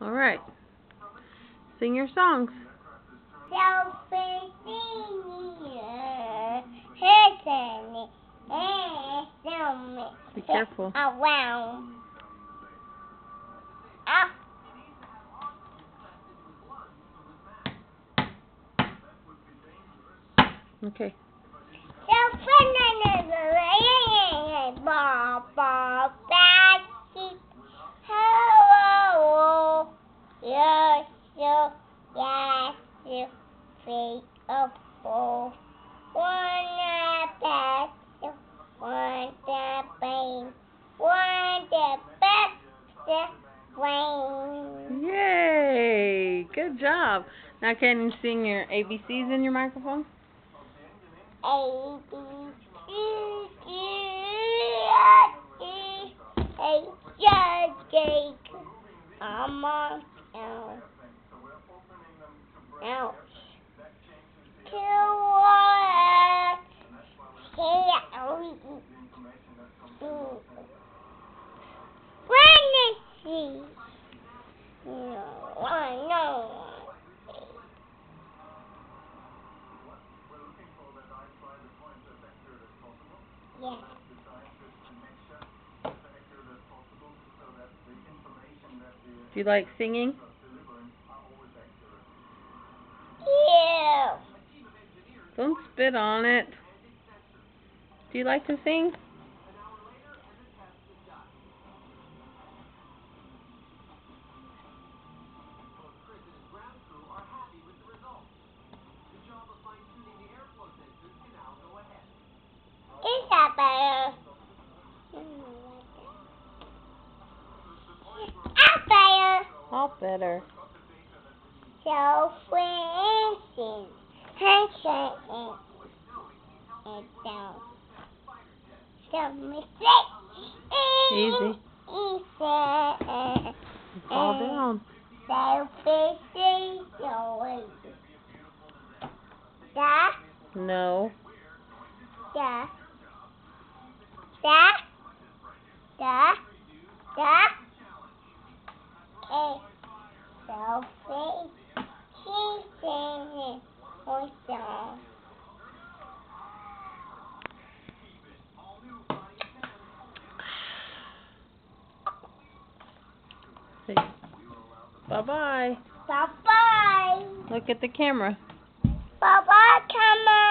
All right. Sing your songs. Be careful. Around. Ah. Okay. Three, oh, four, one, pass, one, the brain, one, the best, brain. Yay! Good job. Now can you sing your ABCs in your microphone? A B C D E F G H I J K L M N O L Q R S T U V Wednesday. No, I know. Yeah. Do you like singing? Don't spit on it. Do you like to sing? Is that better? That's better. All better. So, instance, handshake and down. Easy. Fall down. Da, No. da, da, da, da, okay. So, she's singing Bye-bye. Bye bye. Look at the camera. Bye bye, camera.